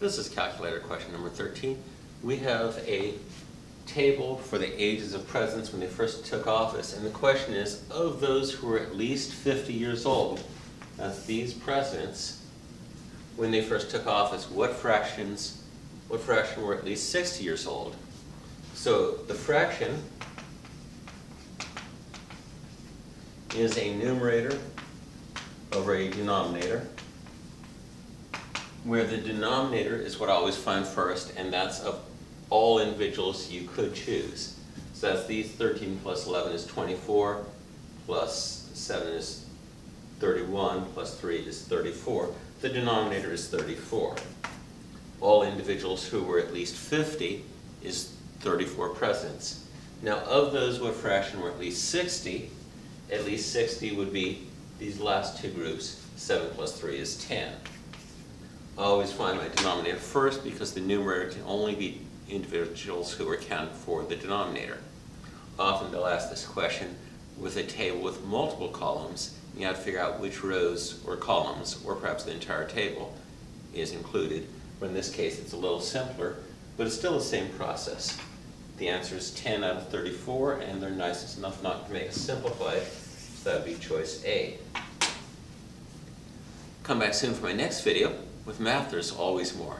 This is calculator question number 13. We have a table for the ages of presidents when they first took office, and the question is, of those who were at least 50 years old, that's these presidents, when they first took office, what fractions, what fraction were at least 60 years old? So the fraction is a numerator over a denominator, where the denominator is what I always find first, and that's of all individuals you could choose. So that's these 13 plus 11 is 24, plus 7 is 31, plus 3 is 34. The denominator is 34. All individuals who were at least 50 is 34 presidents. Now, of those, what fraction were at least 60? At least 60 would be these last two groups. 7 plus 3 is 10. I always find my denominator first because the numerator can only be individuals who are counted for the denominator. Often they'll ask this question with a table with multiple columns. You have to figure out which rows or columns, or perhaps the entire table, is included. But in this case, it's a little simpler, but it's still the same process. The answer is 10 out of 34, and they're nice enough not to make us simplify it, so that would be choice A. Come back soon for my next video. With math, there's always more.